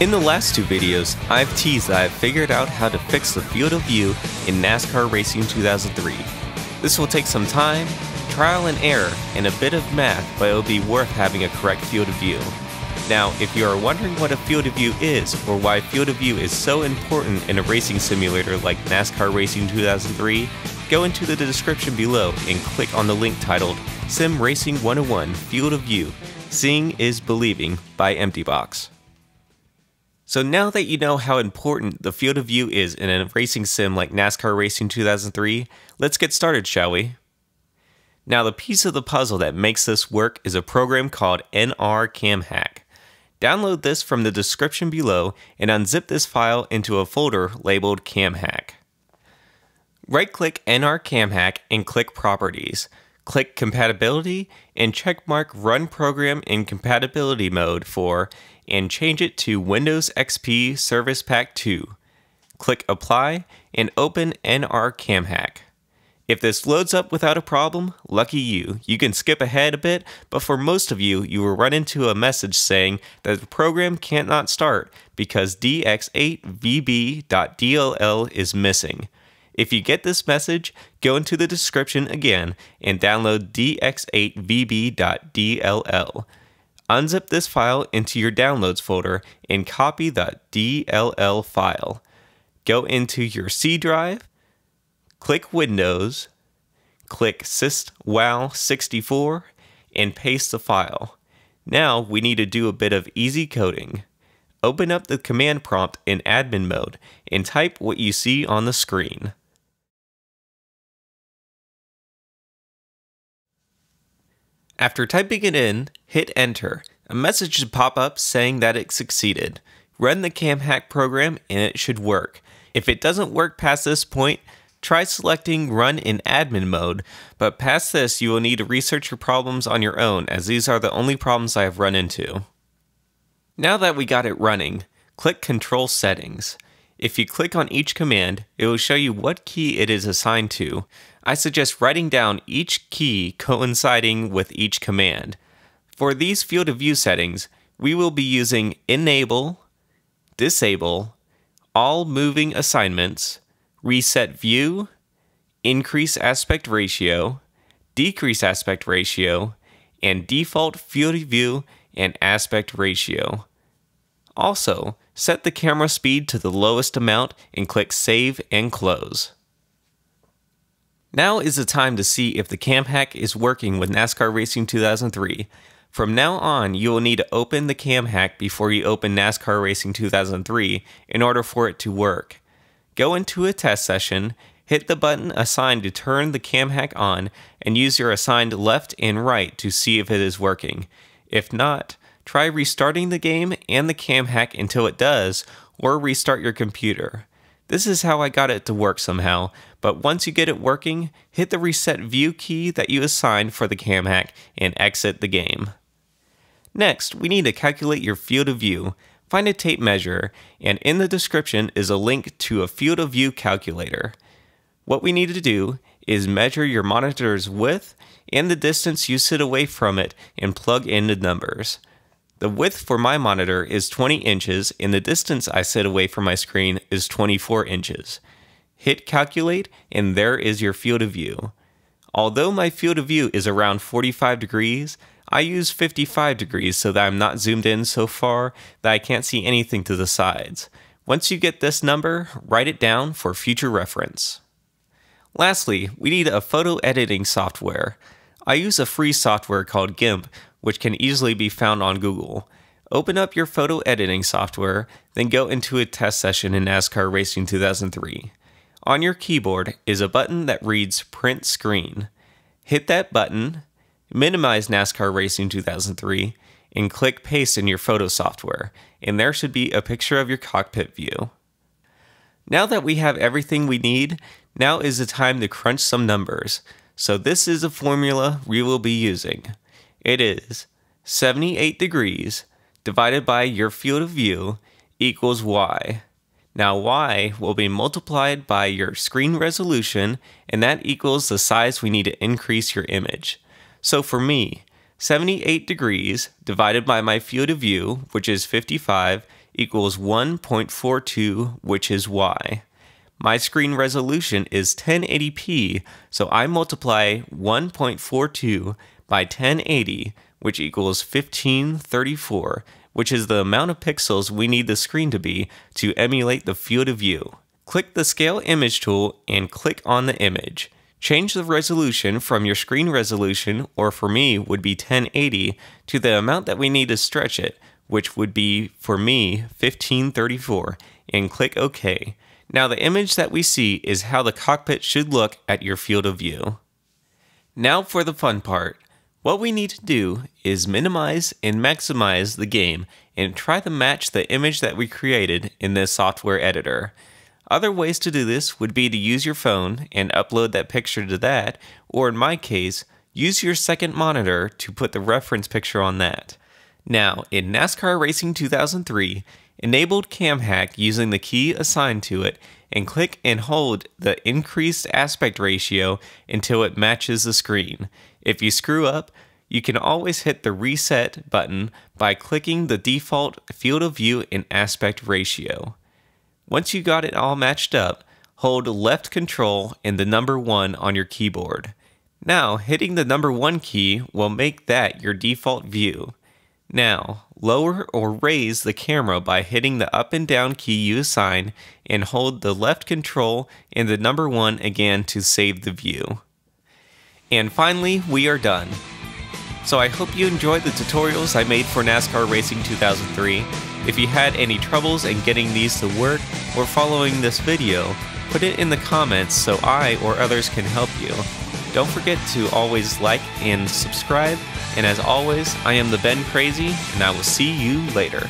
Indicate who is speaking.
Speaker 1: In the last two videos, I've teased that I've figured out how to fix the field of view in NASCAR Racing 2003. This will take some time, trial and error, and a bit of math, but it'll be worth having a correct field of view. Now, if you are wondering what a field of view is, or why field of view is so important in a racing simulator like NASCAR Racing 2003, go into the description below and click on the link titled Sim Racing 101 Field of View Seeing is Believing by EmptyBox. So now that you know how important the field of view is in a racing sim like NASCAR Racing 2003, let's get started, shall we? Now, the piece of the puzzle that makes this work is a program called NR CamHack. Download this from the description below and unzip this file into a folder labeled CamHack. Right click NR CamHack and click Properties. Click Compatibility and checkmark Run Program in Compatibility Mode for and change it to Windows XP Service Pack 2. Click Apply and open NR CamHack. If this loads up without a problem, lucky you. You can skip ahead a bit, but for most of you, you will run into a message saying that the program can't not start because dx8vb.dll is missing. If you get this message, go into the description again and download dx8vb.dll. Unzip this file into your downloads folder and copy the DLL file. Go into your C drive, click Windows, click SysWow64, and paste the file. Now we need to do a bit of easy coding. Open up the command prompt in admin mode and type what you see on the screen. After typing it in, hit enter. A message should pop up saying that it succeeded. Run the CamHack program and it should work. If it doesn't work past this point, try selecting Run in admin mode, but past this you will need to research your problems on your own as these are the only problems I have run into. Now that we got it running, click Control Settings. If you click on each command, it will show you what key it is assigned to. I suggest writing down each key coinciding with each command. For these field of view settings, we will be using Enable, Disable, All Moving Assignments, Reset View, Increase Aspect Ratio, Decrease Aspect Ratio, and Default Field View and Aspect Ratio. Also, set the camera speed to the lowest amount and click Save and Close. Now is the time to see if the cam hack is working with NASCAR Racing 2003. From now on, you will need to open the cam hack before you open NASCAR Racing 2003 in order for it to work. Go into a test session, hit the button assigned to turn the cam hack on, and use your assigned left and right to see if it is working. If not, Try restarting the game and the cam hack until it does, or restart your computer. This is how I got it to work somehow, but once you get it working, hit the reset view key that you assigned for the cam hack and exit the game. Next, we need to calculate your field of view. Find a tape measure, and in the description is a link to a field of view calculator. What we need to do is measure your monitor's width and the distance you sit away from it and plug in the numbers. The width for my monitor is 20 inches and the distance I sit away from my screen is 24 inches. Hit calculate and there is your field of view. Although my field of view is around 45 degrees, I use 55 degrees so that I'm not zoomed in so far that I can't see anything to the sides. Once you get this number, write it down for future reference. Lastly, we need a photo editing software. I use a free software called GIMP, which can easily be found on Google. Open up your photo editing software, then go into a test session in NASCAR Racing 2003. On your keyboard is a button that reads Print Screen. Hit that button, minimize NASCAR Racing 2003, and click Paste in your photo software, and there should be a picture of your cockpit view. Now that we have everything we need, now is the time to crunch some numbers. So this is a formula we will be using. It is 78 degrees divided by your field of view equals y. Now y will be multiplied by your screen resolution, and that equals the size we need to increase your image. So for me, 78 degrees divided by my field of view, which is 55, equals 1.42, which is y. My screen resolution is 1080p, so I multiply 1.42 by 1080, which equals 1534, which is the amount of pixels we need the screen to be to emulate the field of view. Click the Scale Image tool and click on the image. Change the resolution from your screen resolution, or for me would be 1080, to the amount that we need to stretch it, which would be, for me, 1534, and click OK. Now the image that we see is how the cockpit should look at your field of view. Now for the fun part. What we need to do is minimize and maximize the game and try to match the image that we created in this software editor. Other ways to do this would be to use your phone and upload that picture to that, or in my case, use your second monitor to put the reference picture on that. Now, in NASCAR Racing 2003, enabled cam hack using the key assigned to it and click and hold the increased aspect ratio until it matches the screen. If you screw up, you can always hit the reset button by clicking the default field of view and aspect ratio. Once you got it all matched up, hold left control and the number 1 on your keyboard. Now, hitting the number 1 key will make that your default view. Now, lower or raise the camera by hitting the up and down key you assign and hold the left control and the number 1 again to save the view. And finally, we are done. So I hope you enjoyed the tutorials I made for NASCAR Racing 2003 if you had any troubles in getting these to work or following this video, put it in the comments so I or others can help you. Don't forget to always like and subscribe, and as always, I am the Ben Crazy, and I will see you later.